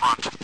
front.